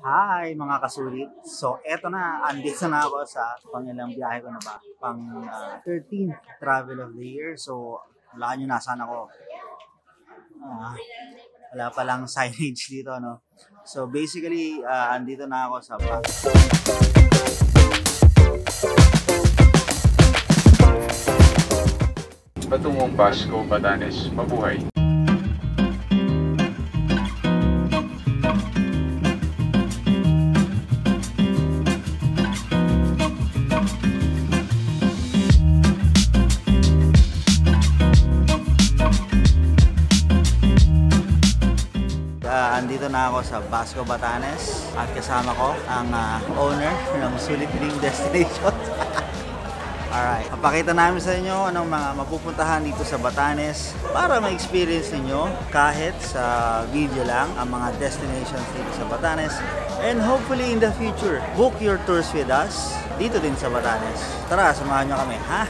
Hi mga kasulit. So eto na, andito na ako sa pangilang biyahe ko na ba? Pang ah, 13th travel of the year. So wala nyo nasaan ako. Ah, wala palang signage dito no. So basically, ah, andito na ako sa bus. patungong Basco, Batanes, mabuhay. Na ako sa Basco, Batanes at kasama ko ang ah, owner ng Sulit Dream Destination. Alright, papakita namin sa inyo anong mga mapupuntahan dito sa Batanes para ma-experience ninyo kahit sa video lang ang mga destinations dito sa Batanes and hopefully in the future, book your tours with us dito din sa Batanes. Tara, samahan nyo kami, ha?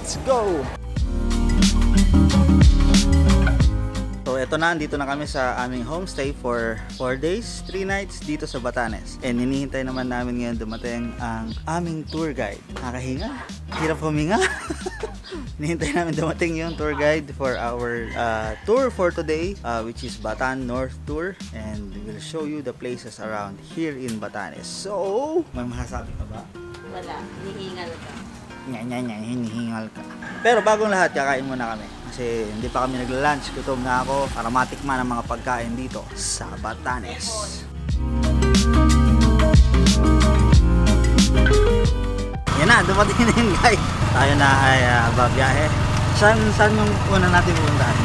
Let's go! Eto na, dito na kami sa aming homestay for 4 days, 3 nights dito sa Batanes. And hinihintay naman namin ngayon dumating ang aming tour guide. Nakahinga? Hirap huminga? hinihintay namin dumating yung tour guide for our uh, tour for today, uh, which is Batan North Tour. And we'll show you the places around here in Batanes. So, may masasabi ka ba? Wala, nihingal ka. Nya nya nya, hinihingal ka. Pero bagong lahat, kakain muna kami. Kasi hindi pa kami nagla-lunch. Gutom na ako para matikman ang mga pagkain dito sa Batanes. Yan na, dumating na yung guide. Tayo na ay uh, babiyahe. Saan, saan yung una natin pupuntahan?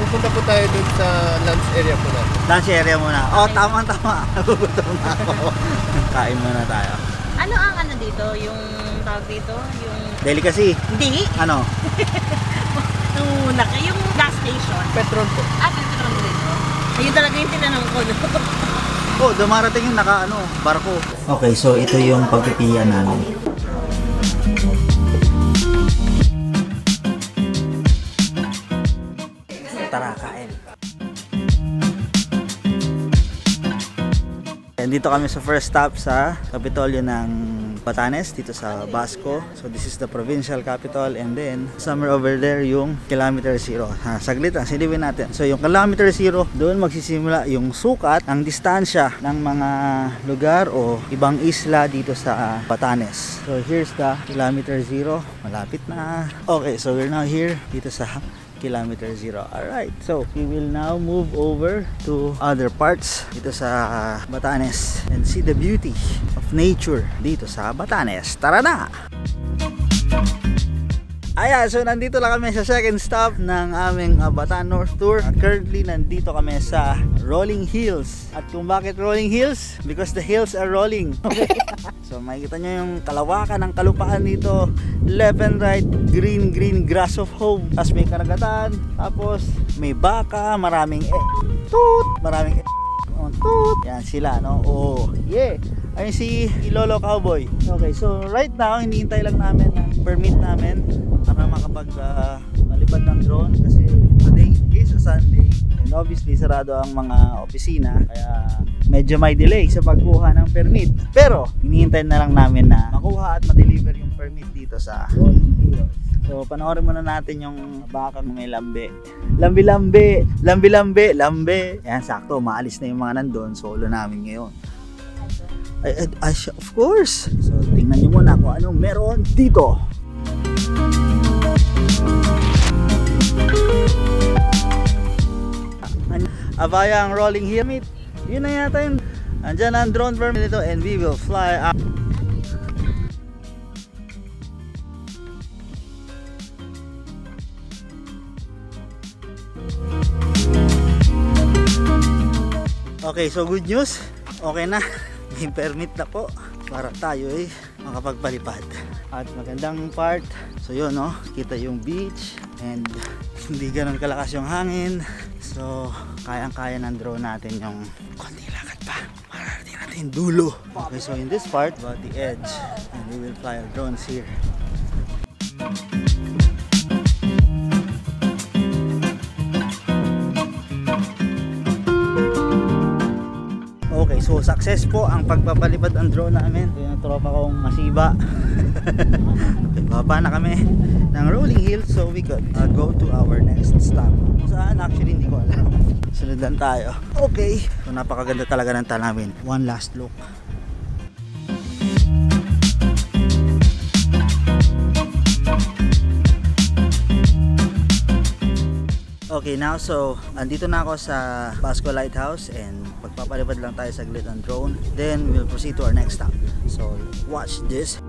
Pupunta po tayo dun sa lunch area po natin. Lunch area muna. Oh, tama tama. Nagugutom na ako. Kain muna tayo. Ano ang ano dito? Yung tawag dito? Yung... Delicacy. Hindi! Ano? Una ka, yung gas station. Petron po. Ah, petrol dito. Ayun talaga yung tinanong ko. No? Oh, dumarating yung naka ano, barko. Okay, so ito yung pagpipilian namin. Tara, kain. And dito kami sa first stop sa Kapitolyo ng Batanes, dito sa Basco. So this is the provincial capital and then somewhere over there yung kilometer zero. Ha, saglit lang, silipin natin. So yung kilometer zero, doon magsisimula yung sukat ng distansya ng mga lugar o ibang isla dito sa Batanes. So here's the kilometer zero. Malapit na. Okay, so we're now here dito sa kilometer zero. Alright, so we will now move over to other parts dito sa Batanes and see the beauty of nature dito sa Batanes. Tara na! Ayan, so nandito lang kami sa second stop ng aming uh, Bataan North Tour. Currently, nandito kami sa Rolling Hills. At kung bakit Rolling Hills? Because the hills are rolling. so makikita nyo yung kalawakan ng kalupaan dito. Left and right, green, green grass of home. Tapos may karagatan. Tapos may baka, maraming e toot, maraming e on toot. Yan sila, no? Oh, yeah. Ayun si Lolo Cowboy. Okay, so right now, hinihintay lang namin ang permit namin para makapag uh, malipad ng drone kasi today is a Sunday and obviously sarado ang mga opisina kaya medyo may delay sa pagkuha ng permit. Pero hinihintay na lang namin na makuha at ma-deliver yung permit dito sa. So panoorin muna natin yung bakang may lambe. Lambi-lambi, lambi-lambi, lambe. Yan, sakto, maalis na yung mga nandun. Solo namin ngayon. Ay, ay, ay, of course. So tingnan nyo muna kung anong meron dito. Abaya ang rolling helmet. Yun na yata yun. Andyan ang drone permit nito and we will fly up. Okay, so good news. Okay na. May permit na po para tayo eh makapagpalipad. At magandang part. So yun no, kita yung beach and hindi ganun kalakas yung hangin. So kayang-kaya ng drone natin yung konti lakad pa. Mararating natin dulo. Okay, so in this part, about the edge. And we will fly our drones here. Okay, so success po ang pagpapalipad ng drone namin. Ito yung tropa kong masiba. Baba na kami ng rolling hill so we could uh, go to our next stop. Saan actually hindi ko alam. Sunod lang tayo. Okay. So napakaganda talaga ng tanawin. One last look. Okay, now so andito na ako sa Pasco Lighthouse and magpapalipad lang tayo saglit ng drone. Then we'll proceed to our next stop. So watch this.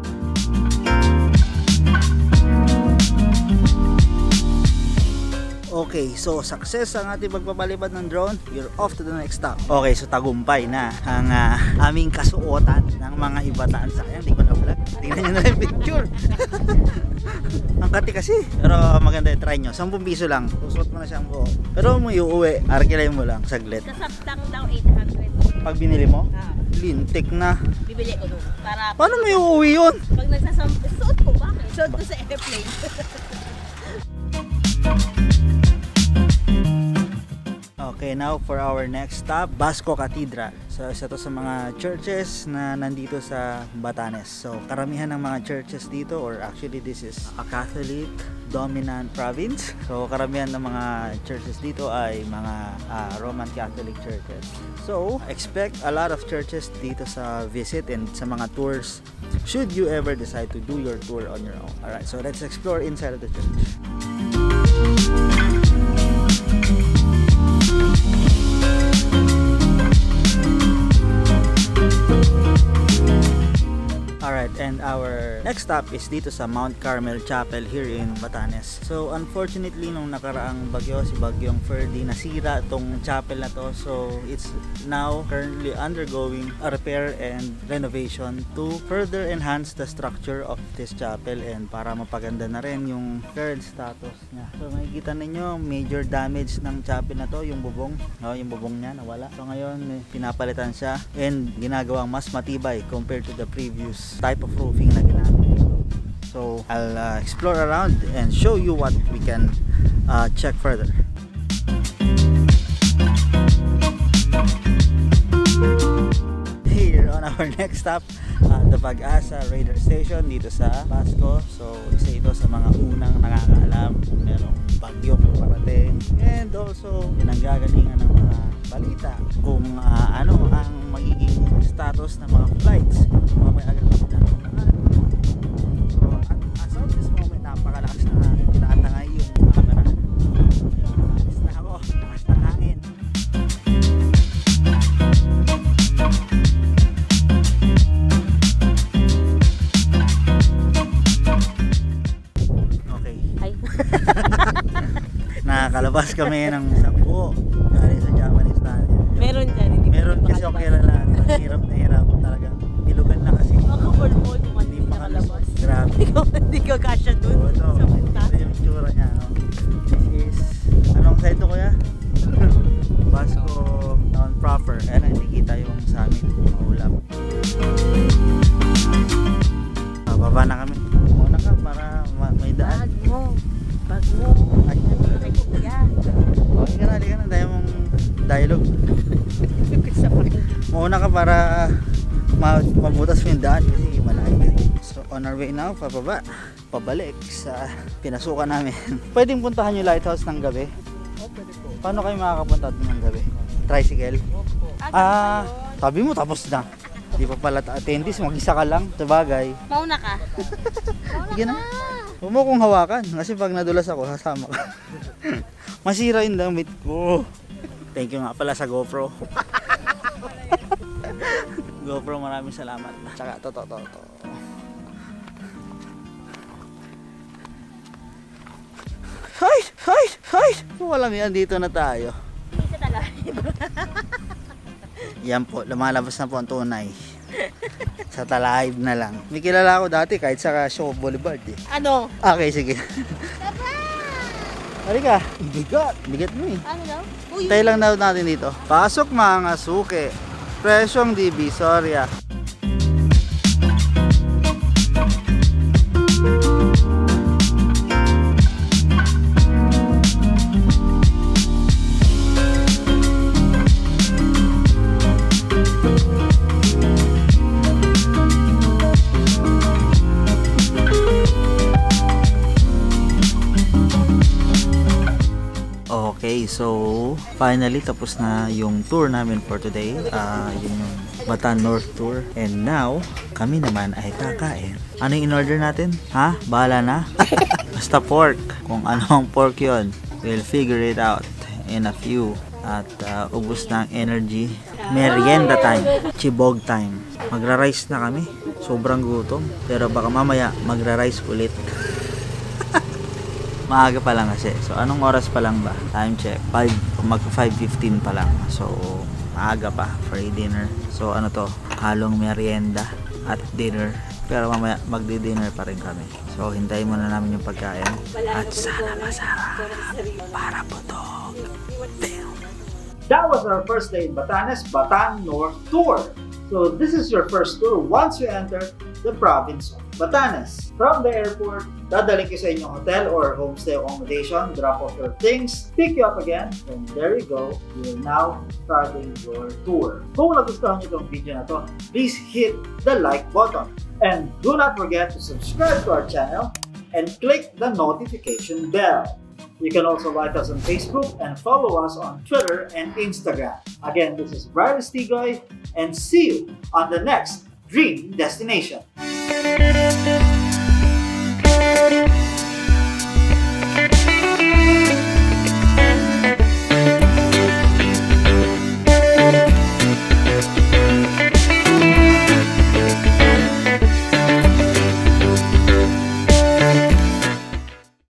Okay, so success ang ating pagpapalipad ng drone. You're off to the next stop. Okay, so tagumpay na ang ah, aming kasuotan ng mga ibataan. Sayang, di ko na vlog. Tingnan nyo na yung picture. ang kati kasi. Pero maganda, try nyo. 10 piso lang. Susot mo na siyang buo. Pero mo iuwi, arkilay mo lang, saglit. Kasaptang daw 800. Pag binili mo, Ah, lintik na. bibili ko doon. Para Paano mo iuwi yun? pag nagsasampo, suot ko bakit? Suot ko sa airplane. Okay, now for our next stop, Basco Cathedral. So, isa to sa mga churches na nandito sa Batanes. So, karamihan ng mga churches dito, or actually this is a Catholic dominant province. So, karamihan ng mga churches dito ay mga ah, Roman Catholic churches. So, expect a lot of churches dito sa visit and sa mga tours should you ever decide to do your tour on your own. Alright, so let's explore inside of the church. Our next stop is dito sa Mount Carmel Chapel here in Batanes. So, unfortunately, nung nakaraang bagyo, si Bagyong Ferdy, nasira tong chapel na to. So, it's now currently undergoing a repair and renovation to further enhance the structure of this chapel and para mapaganda na rin yung current status niya. So, makikita ninyo, major damage ng chapel na to, yung bubong. No, yung bubong niya nawala. So, ngayon, eh, pinapalitan siya and ginagawang mas matibay compared to the previous type of roofing na ginamit. So, I'll uh, explore around and show you what we can uh, check further. Here on our next stop, uh, the Pag-asa Radar Station dito sa Pasco. So, isa ito sa mga unang nakakaalam kung merong bagyo parating. And also, pinanggagalingan ng mga balita kung uh, ano ang magiging status ng mga flights. Mamaya agad Nakakalabas kami ng sampu galing sa Japanese natin. meron dyan. Hindi Meron kasi ako kilala. Hirap na hirap talaga. Bilugan na kasi. Makapal mo kung Hindi makalabas. Grabe. Hindi ka kasya dun Oo, ito. sa punta. Ito yung itsura niya. oh. This is, anong side to kuya? Basco Town proper. Kaya lang hindi kita yung sa amin. Maulap. Ah, baba na dialogue. Sa. Mauna ka para ma mabutas mo yung daan kasi malayo. eh. So on our way now, pababa, pabalik sa pinasukan namin. Pwedeng puntahan yung lighthouse ng gabi. Paano kayo makakapunta doon ng gabi? Tricycle? Ah, sabi mo tapos na. Di pa pala attendees, mag-isa ka lang. Sabagay. Mauna ka. Sige na. Huwag mo kong hawakan kasi pag nadulas ako, sasama ka. Masira yung damit ko. Thank you nga pala sa GoPro. GoPro, maraming salamat. Tsaka, to, to, to, to. Hay! Hay! Hay! Walang yan, dito na tayo. Isa talaga. Yan po, lumalabas na po ang tunay. sa talahib na lang. May kilala ako dati kahit sa Show Boulevard eh. Ano? Okay, sige. Halika. Bigat. Bigat mo eh. Ano daw? Uy, Tayo lang daw natin dito. Pasok mga suke. Presyong divisoria. So finally tapos na yung tour namin for today. Yun yung Bataan North Tour. And now, kami naman ay kakain. Ano yung in-order natin? Ha? Bahala na? Basta pork. Kung ano ang pork yon, we'll figure it out in a few. At ah, ubus ang energy. Merienda time. Chibog time. Magra-rice na kami. Sobrang gutom. Pero baka mamaya magra-rice ulit. Maaga pa lang kasi. So, anong oras pa lang ba? Time check. 5, mag 5.15 pa lang. So, maaga pa. Free dinner. So, ano to? Halong merienda at dinner. Pero mamaya magdi-dinner pa rin kami. So, hintayin muna namin yung pagkain. At sana masarap. Para. Damn. That was our first day in Batanes, Batan North Tour. So this is your first tour once you enter the province of Batanes. From the airport, dadaling kayo sa inyong hotel or homestay accommodation, drop off your things, pick you up again, and there you go. You're now starting your tour. Kung nagustuhan niyo itong video na to, please hit the like button. And do not forget to subscribe to our channel and click the notification bell. You can also like us on Facebook and follow us on Twitter and Instagram. Again, this is Brian Stigoy and see you on the next Dream Destination.